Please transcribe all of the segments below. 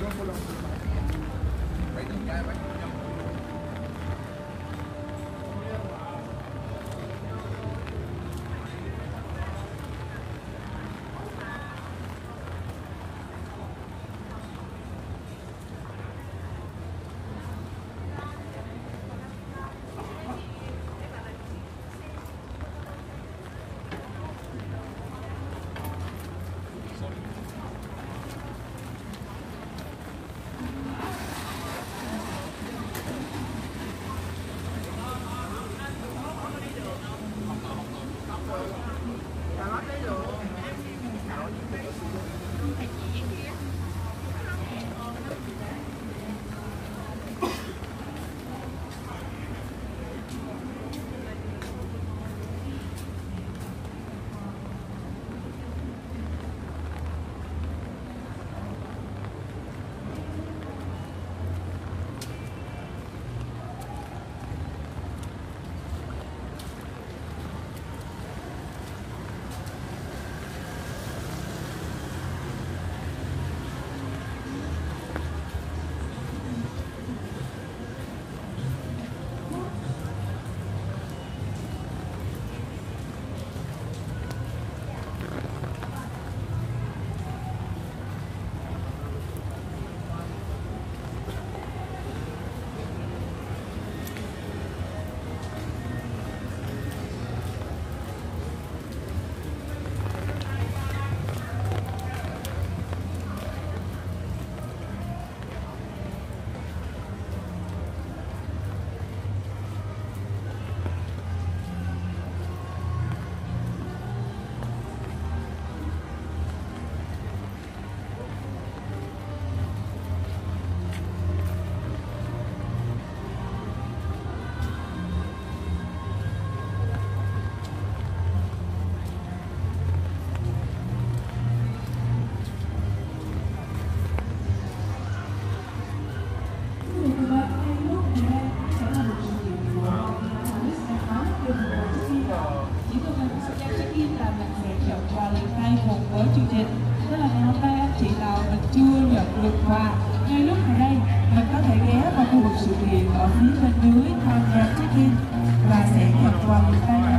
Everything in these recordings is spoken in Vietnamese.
micrófono. chương trình. Tức là ngày hôm nay anh chị nào mình chưa nhận được quà. Ngay lúc này đây, mình có thể ghé vào khu vực sự kiện ở phía bên dưới tham gia check-in và sẽ nhận quà mình tay.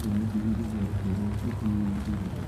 그래서 이렇게 해서 조금 이렇게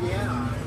Yeah.